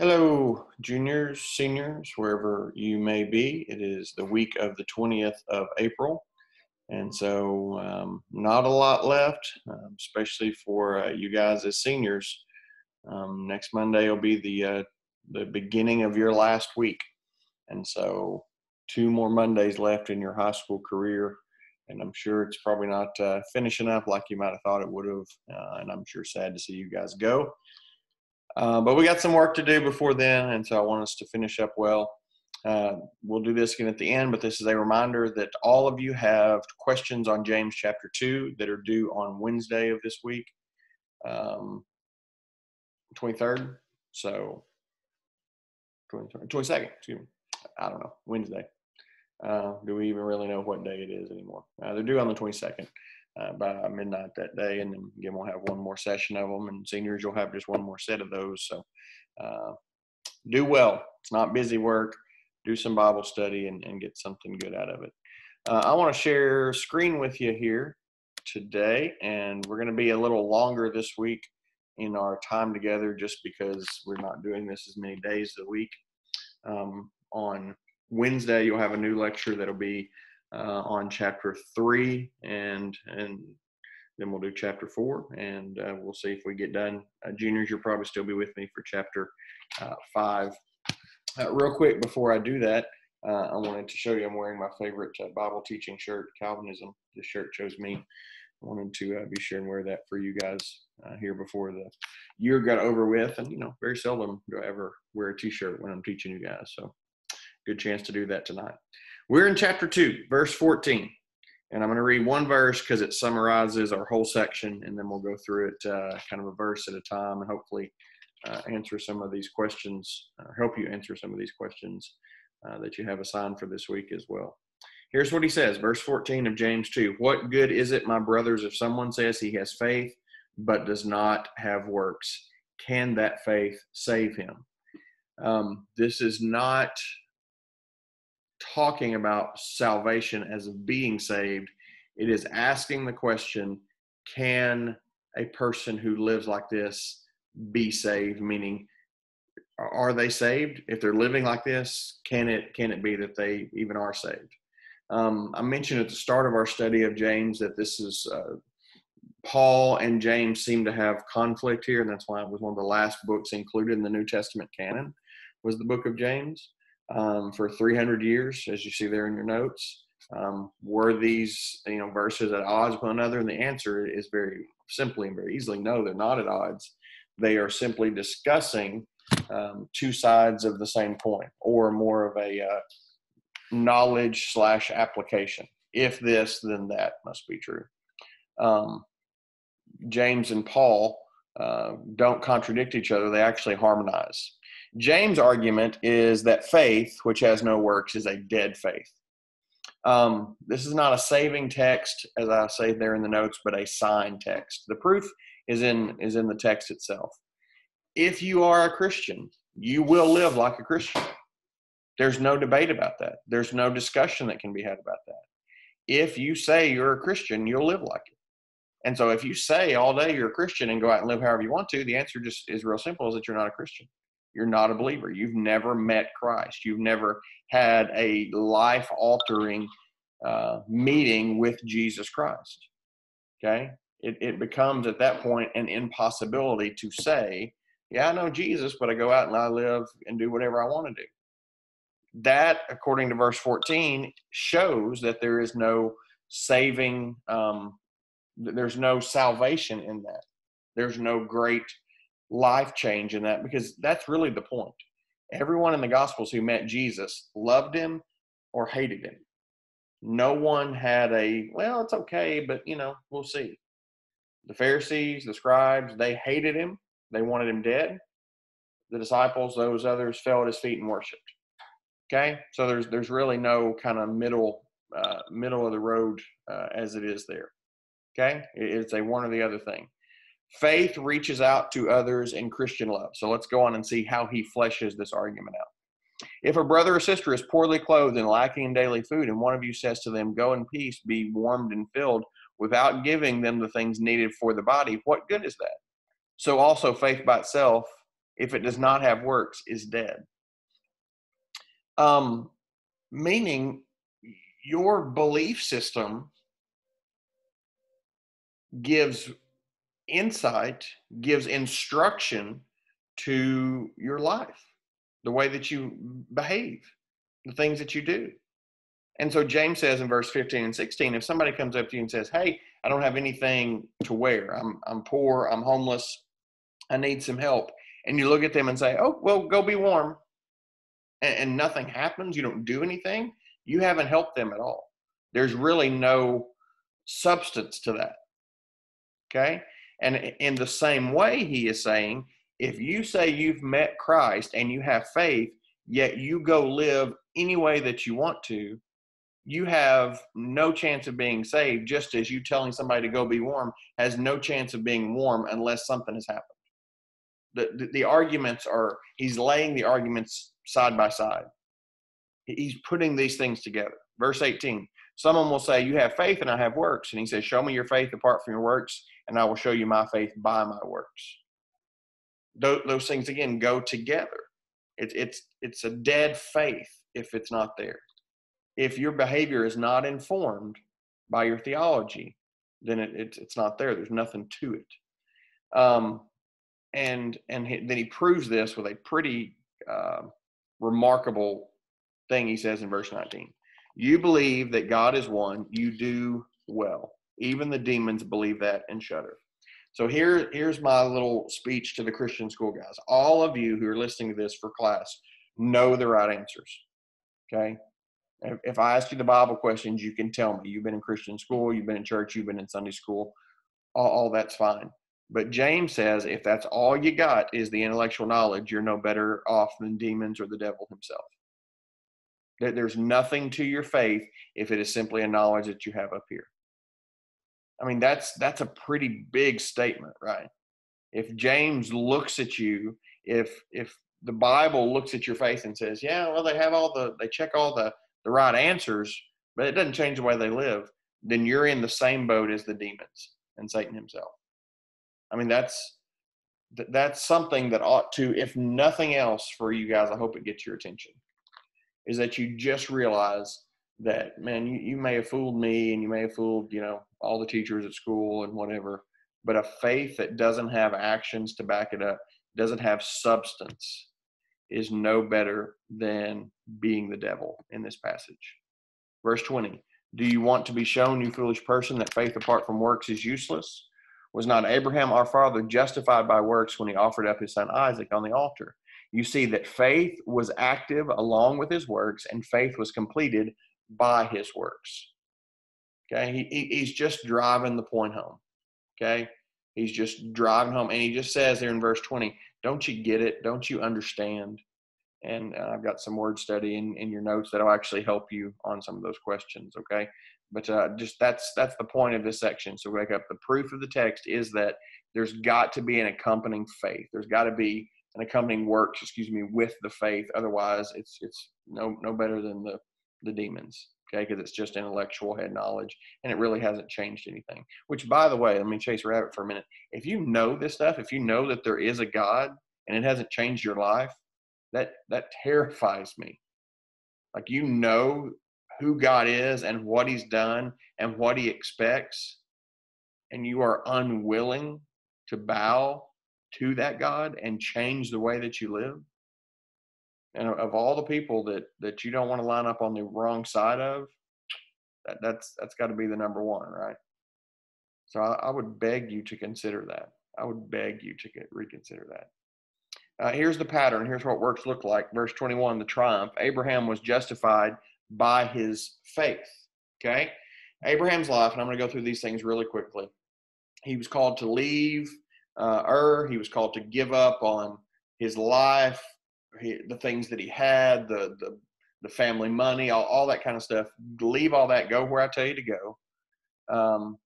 Hello, juniors, seniors, wherever you may be. It is the week of the 20th of April. And so, um, not a lot left, um, especially for uh, you guys as seniors. Um, next Monday will be the, uh, the beginning of your last week. And so, two more Mondays left in your high school career. And I'm sure it's probably not uh, finishing up like you might have thought it would have. Uh, and I'm sure sad to see you guys go. Uh, but we got some work to do before then, and so I want us to finish up well. Uh, we'll do this again at the end, but this is a reminder that all of you have questions on James chapter 2 that are due on Wednesday of this week, um, 23rd. So, 22nd, excuse me. I don't know, Wednesday. Uh, do we even really know what day it is anymore? Uh, they're due on the 22nd uh, by midnight that day. And then again, we'll have one more session of them, and seniors, you'll have just one more set of those. So uh, do well. It's not busy work. Do some Bible study and, and get something good out of it. Uh, I want to share screen with you here today, and we're going to be a little longer this week in our time together just because we're not doing this as many days a week. Um, on Wednesday, you'll have a new lecture that'll be uh, on chapter three, and and then we'll do chapter four, and uh, we'll see if we get done. Uh, juniors, you'll probably still be with me for chapter uh, five. Uh, real quick before I do that, uh, I wanted to show you I'm wearing my favorite Bible teaching shirt, Calvinism. This shirt chose me. I wanted to be sure and wear that for you guys here before the year got over with. And you know, very seldom do I ever wear a T-shirt when I'm teaching you guys. So, good chance to do that tonight. We're in chapter 2, verse 14. And I'm going to read one verse because it summarizes our whole section, and then we'll go through it uh, kind of a verse at a time and hopefully uh, answer some of these questions, or help you answer some of these questions uh, that you have assigned for this week as well. Here's what he says, verse 14 of James 2 What good is it, my brothers, if someone says he has faith but does not have works? Can that faith save him? Um, this is not talking about salvation as being saved. It is asking the question can a person who lives like this be saved? Meaning, are they saved? If they're living like this, can it can it be that they even are saved? Um, I mentioned at the start of our study of James that this is uh, Paul and James seem to have conflict here, and that's why it was one of the last books included in the New Testament canon was the book of James um, for 300 years, as you see there in your notes. Um, were these you know verses at odds with one another? And the answer is very simply and very easily no, they're not at odds. They are simply discussing um, two sides of the same coin, or more of a uh, knowledge slash application. If this, then that must be true. Um, James and Paul uh, don't contradict each other; they actually harmonize. James' argument is that faith, which has no works, is a dead faith. Um, this is not a saving text, as I say there in the notes, but a sign text. The proof is in is in the text itself. If you are a Christian, you will live like a Christian. There's no debate about that. There's no discussion that can be had about that. If you say you're a Christian, you'll live like it. And so if you say all day you're a Christian and go out and live however you want to, the answer just is real simple is that you're not a Christian you're not a believer. You've never met Christ. You've never had a life altering uh, meeting with Jesus Christ. Okay? It, it becomes at that point an impossibility to say, Yeah, I know Jesus, but I go out and I live and do whatever I want to do. That, according to verse 14, shows that there is no saving, um, there's no salvation in that. There's no great life change in that because that's really the point. Everyone in the Gospels who met Jesus loved him or hated him. No one had a, well, it's okay, but you know, we'll see. The Pharisees, the scribes, they hated him. They wanted him dead. The disciples, those others, fell at his feet and worshiped. Okay, so there's there's really no kind of middle uh, middle of the road uh, as it is there. Okay, it's a one or the other thing. Faith reaches out to others in Christian love. So let's go on and see how he fleshes this argument out. If a brother or sister is poorly clothed and lacking in daily food, and one of you says to them, Go in peace, be warmed and filled, without giving them the things needed for the body, what good is that? So also, faith by itself, if it does not have works, is dead. Um, meaning your belief system gives insight, gives instruction to your life, the way that you behave, the things that you do. And so James says in verse 15 and 16, if somebody comes up to you and says, Hey, I don't have anything to wear, I'm, I'm poor, I'm homeless, I need some help. And you look at them and say, Oh, well, go be warm. And, and nothing happens, you don't do anything, you haven't helped them at all. There's really no substance to that. Okay? And in the same way, he is saying, if you say you've met Christ and you have faith, yet you go live any way that you want to, you have no chance of being saved, just as you telling somebody to go be warm has no chance of being warm unless something has happened. The, the, the arguments are, he's laying the arguments side by side. He's putting these things together. Verse 18 Someone will say, You have faith and I have works. And he says, Show me your faith apart from your works, and I will show you my faith by my works. Those, those things, again, go together. It, it's, it's a dead faith if it's not there. If your behavior is not informed by your theology, then it, it it's not there. There's nothing to it. Um, and and he, then he proves this with a pretty uh, remarkable thing he says in verse 19 you believe that God is one, you do well. Even the demons believe that and shudder. So here, here's my little speech to the Christian school guys. All of you who are listening to this for class know the right answers. Okay. If I ask you the Bible questions, you can tell me. You've been in Christian school, you've been in church, you've been in Sunday school. All, all that's fine. But James says if that's all you got is the intellectual knowledge, you're no better off than demons or the devil himself. There's nothing to your faith if it is simply a knowledge that you have up here. I mean, that's that's a pretty big statement, right? If James looks at you, if if the Bible looks at your faith and says, "Yeah, well, they have all the they check all the the right answers, but it doesn't change the way they live," then you're in the same boat as the demons and Satan himself. I mean, that's that's something that ought to, if nothing else, for you guys. I hope it gets your attention is that you just realize that man you, you may have fooled me and you may have fooled you know all the teachers at school and whatever but a faith that doesn't have actions to back it up doesn't have substance is no better than being the devil in this passage. Verse 20 do you want to be shown you foolish person that faith apart from works is useless? Was not abraham our father justified by works when he offered up his son isaac on the altar? You see that faith was active along with his works, and faith was completed by his works. Okay, he, he's just driving the point home. Okay, he's just driving home, and he just says there in verse 20, Don't you get it? Don't you understand? And uh, I've got some word study in, in your notes that'll actually help you on some of those questions. Okay, but uh, just that's that's the point of this section. So wake up. The proof of the text is that there's got to be an accompanying faith. There's got to be an accompanying works, excuse me, with the faith. Otherwise, it's it's no no better than the the demons. Okay, because it's just intellectual head knowledge, and it really hasn't changed anything. Which, by the way, let me chase rabbit for a minute. If you know this stuff, if you know that there is a God and it hasn't changed your life, that that terrifies me. Like you know who God is and what He's done and what He expects, and you are unwilling to bow to that God and change the way that you live. And of all the people that that you don't want to line up on the wrong side of, that that's that's got to be the number one, right? So I, I, would beg you to consider that. I would beg you to get, reconsider that. Uh, here's the pattern. Here's what works look like. Verse 21, the triumph. Abraham was justified by his faith. Okay, Abraham's life, and I'm going to go through these things really quickly. He was called to leave uh, Ur. He was called to give up on his life, he, the things that he had, the the the family money, all, all that kind of stuff. Leave all that, go where I tell you to go, um,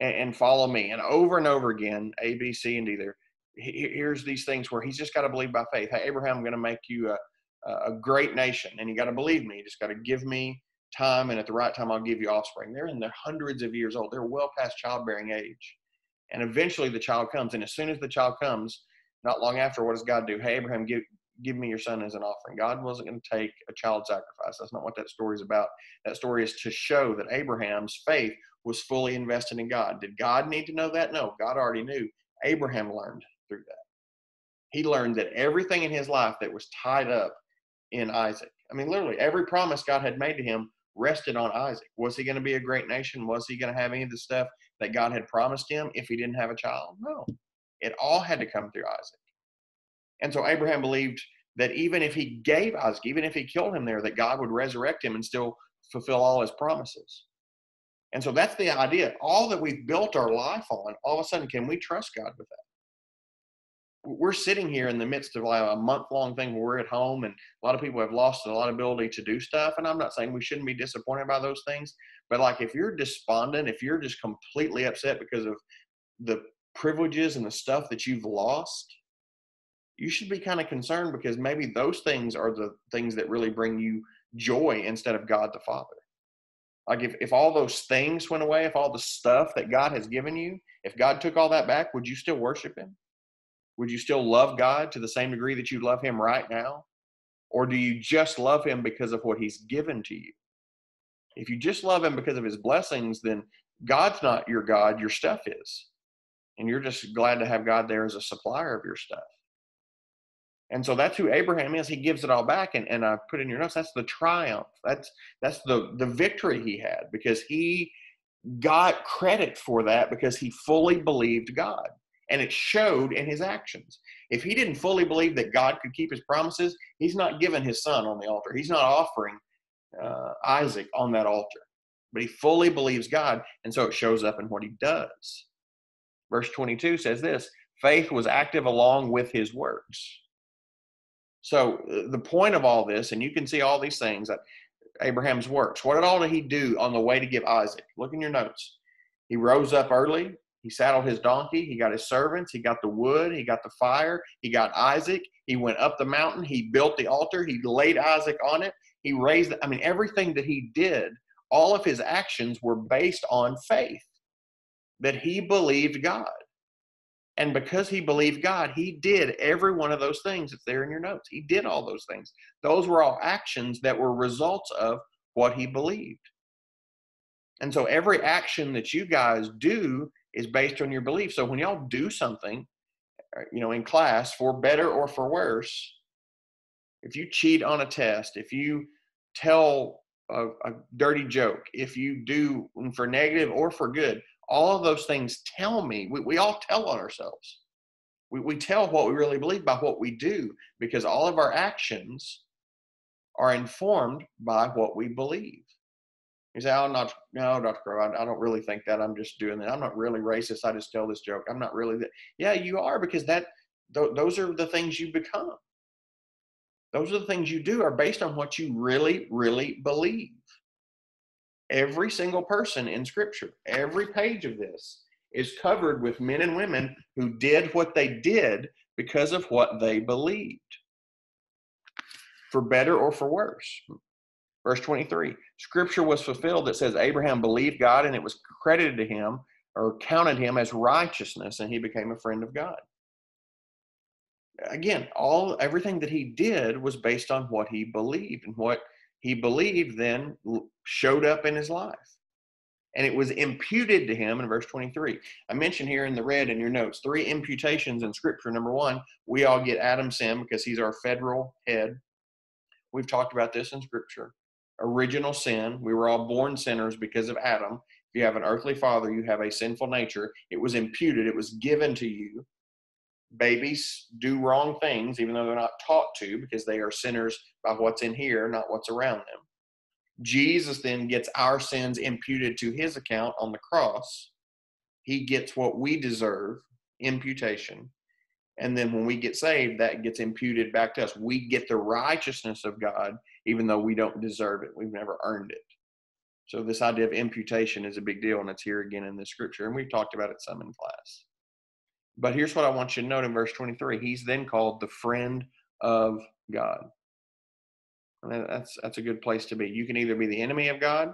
and, and, follow me. And over and over again, A, B, C, and D. There, here's these things where he's just got to believe by faith. Hey, Abraham, I'm going to make you a, a great nation, and you got to believe me. You just got to give me time, and at the right time, I'll give you offspring. They're in their hundreds of years old. They're well past childbearing age and eventually the child comes and as soon as the child comes not long after, what does God do? Hey, Abraham, give, give me your son as an offering. God wasn't going to take a child sacrifice. That's not what that story is about. That story is to show that Abraham's faith was fully invested in God. Did God need to know that? No, God already knew. Abraham learned through that. He learned that everything in his life that was tied up in Isaac. I mean, literally, every promise God had made to him rested on Isaac. Was he going to be a great nation? Was he going to have any of the stuff that God had promised him if he didn't have a child? No. It all had to come through Isaac. And so Abraham believed that even if he gave Isaac, even if he killed him there, that God would resurrect him and still fulfill all his promises. And so that's the idea. All that we've built our life on, all of a sudden, can we trust God with that? we're sitting here in the midst of like a month long thing where we're at home and a lot of people have lost a lot of ability to do stuff and i'm not saying we shouldn't be disappointed by those things but like if you're despondent if you're just completely upset because of the privileges and the stuff that you've lost you should be kind of concerned because maybe those things are the things that really bring you joy instead of god the father like if, if all those things went away if all the stuff that god has given you if god took all that back would you still worship him would you still love God to the same degree that you love Him right now? Or do you just love Him because of what He's given to you? If you just love Him because of His blessings, then God's not your God, your stuff is. And you're just glad to have God there as a supplier of your stuff. And so that's who Abraham is. He gives it all back. And, and I put in your notes, that's the triumph. That's that's the the victory he had because he got credit for that because he fully believed God and it showed in his actions. If he didn't fully believe that God could keep his promises, he's not giving his son on the altar. He's not offering uh, Isaac on that altar. But he fully believes God, and so it shows up in what he does. Verse 22 says this faith was active along with his works. So uh, the point of all this, and you can see all these things that Abraham's works. What did all did he do on the way to give Isaac? Look in your notes. He rose up early. He saddled his donkey. He got his servants. He got the wood. He got the fire. He got Isaac. He went up the mountain. He built the altar. He laid Isaac on it. He raised, I mean, everything that he did, all of his actions were based on faith that he believed God. And because he believed God, he did every one of those things that's there in your notes. He did all those things. Those were all actions that were results of what he believed. And so every action that you guys do is based on your belief. So when y'all do something, uh, you know, in class for better or for worse, if you cheat on a test, if you tell a, a dirty joke, if you do for negative or for good, all of those things tell me, we, we all tell on ourselves. We, we tell what we really believe by what we do because all of our actions are informed by what we believe. You say, "Oh, not no, Dr. Crow. I, I, don't really think that. I'm just doing that. I'm not really racist. I just tell this joke. I'm not really that." Yeah, you are because that th- those are the things you become. Those are the things you do are based on what you really, really believe. Every single person in Scripture, every page of this is covered with men and women who did what they did because of what they believed, for better or for worse. Verse 23 Scripture was fulfilled that says Abraham believed God and it was credited to him or counted him as righteousness and he became a friend of God. Again, all everything that he did was based on what he believed and what he believed then showed up in his life. And it was imputed to him in verse 23. I mentioned here in the red in your notes three imputations in scripture. Number one, we all get Adam's sin because he's our federal head. We've talked about this in scripture original sin. We were all born sinners because of Adam. If you have an earthly father, you have a sinful nature. It was imputed, it was given to you. Babies do wrong things, even though they're not taught to, because they are sinners by what's in here, not what's around them. Jesus then gets our sins imputed to his account on the cross. He gets what we deserve, imputation. And then when we get saved, that gets imputed back to us. We get the righteousness of God, even though we don't deserve it. We've never earned it. So, this idea of imputation is a big deal, and it's here again in the scripture. And we've talked about it some in class. But here's what I want you to note in verse 23 He's then called the friend of God. And that's, that's a good place to be. You can either be the enemy of God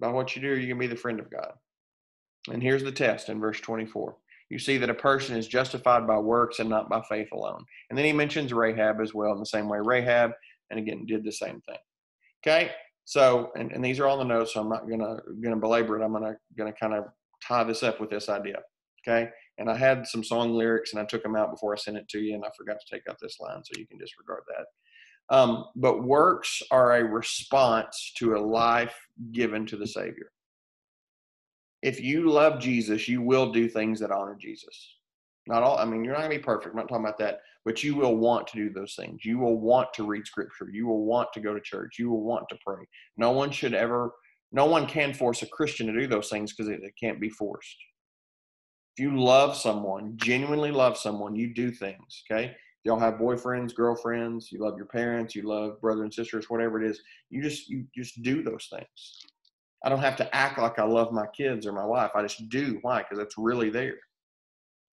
by what you do, or you can be the friend of God. And here's the test in verse 24 you see that a person is justified by works and not by faith alone. And then he mentions Rahab as well in the same way. Rahab, and again, did the same thing. Okay, so and, and these are all the notes, so I'm not gonna gonna belabor it. I'm gonna gonna kind of tie this up with this idea. Okay, and I had some song lyrics and I took them out before I sent it to you, and I forgot to take out this line, so you can disregard that. Um, but works are a response to a life given to the Savior if you love Jesus, you will do things that honor Jesus. Not all, I mean, you're not gonna be perfect. I'm not talking about that, but you will want to do those things. You will want to read scripture. You will want to go to church. You will want to pray. No one should ever, no one can force a Christian to do those things because it, it can't be forced. If you love someone, genuinely love someone, you do things, okay? Y'all have boyfriends, girlfriends, you love your parents, you love brother and sisters, whatever it is. You just you just do those things. I don't have to act like I love my kids or my wife. I just do. Why? Because that's really there.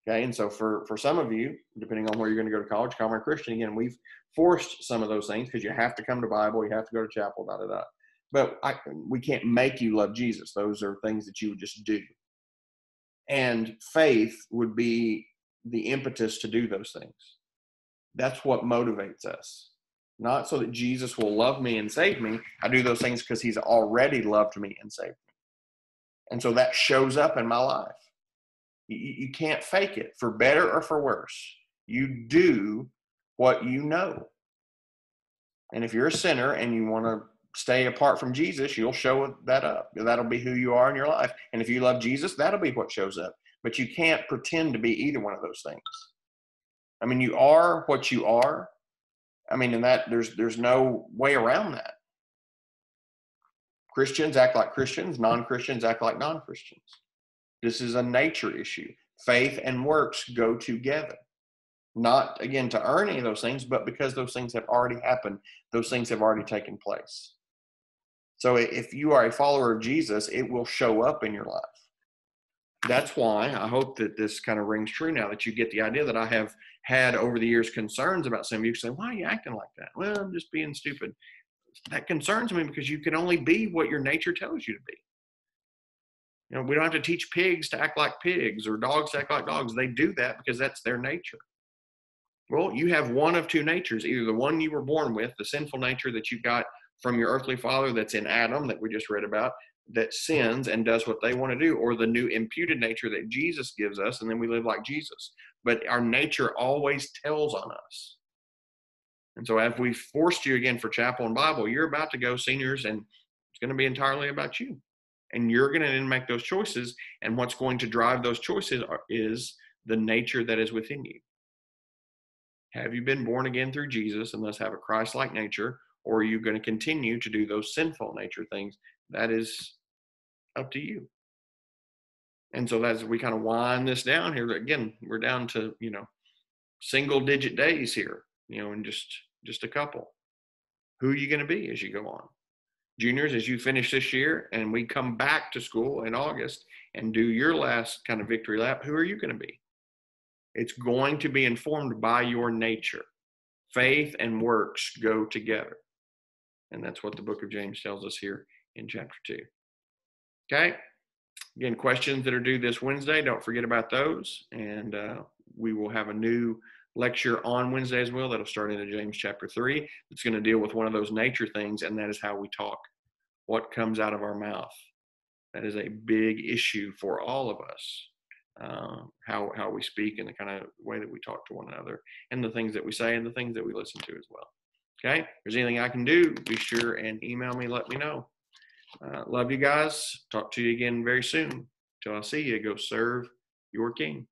Okay. And so for, for some of you, depending on where you're going to go to college, Calvary Christian, again, we've forced some of those things because you have to come to Bible, you have to go to chapel, da da da. But I, we can't make you love Jesus. Those are things that you would just do. And faith would be the impetus to do those things. That's what motivates us not so that Jesus will love me and save me. I do those things because he's already loved me and saved me. And so that shows up in my life. You, you can't fake it for better or for worse. You do what you know. And if you're a sinner and you want to stay apart from Jesus, you'll show that up. That'll be who you are in your life. And if you love Jesus, that'll be what shows up. But you can't pretend to be either one of those things. I mean, you are what you are, I mean, and that there's there's no way around that. Christians act like Christians, non-Christians act like non-Christians. This is a nature issue. Faith and works go together. Not again to earn any of those things, but because those things have already happened, those things have already taken place. So if you are a follower of Jesus, it will show up in your life. That's why I hope that this kind of rings true now that you get the idea that I have had over the years concerns about some of you say, why are you acting like that? Well, I'm just being stupid. That concerns me because you can only be what your nature tells you to be. You know, we don't have to teach pigs to act like pigs or dogs to act like dogs. They do that because that's their nature. Well, you have one of two natures either the one you were born with, the sinful nature that you got from your earthly father that's in Adam that we just read about, that sins and does what they want to do, or the new imputed nature that Jesus gives us, and then we live like Jesus but our nature always tells on us. And so, as we forced you again for chapel and Bible, you're about to go seniors, and it's going to be entirely about you. And you're going to make those choices. And what's going to drive those choices are, is the nature that is within you. Have you been born again through Jesus and thus have a Christ like nature? Or are you going to continue to do those sinful nature things? That is up to you. And so as we kind of wind this down here, again, we're down to, you know, single digit days here, you know, and just just a couple. Who are you going to be as you go on? Juniors, as you finish this year and we come back to school in August and do your last kind of victory lap, who are you going to be? It's going to be informed by your nature. Faith and works go together. And that's what the book of James tells us here in chapter 2. Okay? Again, questions that are due this Wednesday, don't forget about those. And uh, we will have a new lecture on Wednesday as well that'll start into James chapter 3. It's going to deal with one of those nature things, and that is how we talk. What comes out of our mouth? That is a big issue for all of us. Uh, how how we speak and the kind of way that we talk to one another, and the things that we say and the things that we listen to as well. Okay, if there's anything I can do, be sure and email me. Let me know. Uh, love you guys. Talk to you again very soon. Till I see you, go serve your King.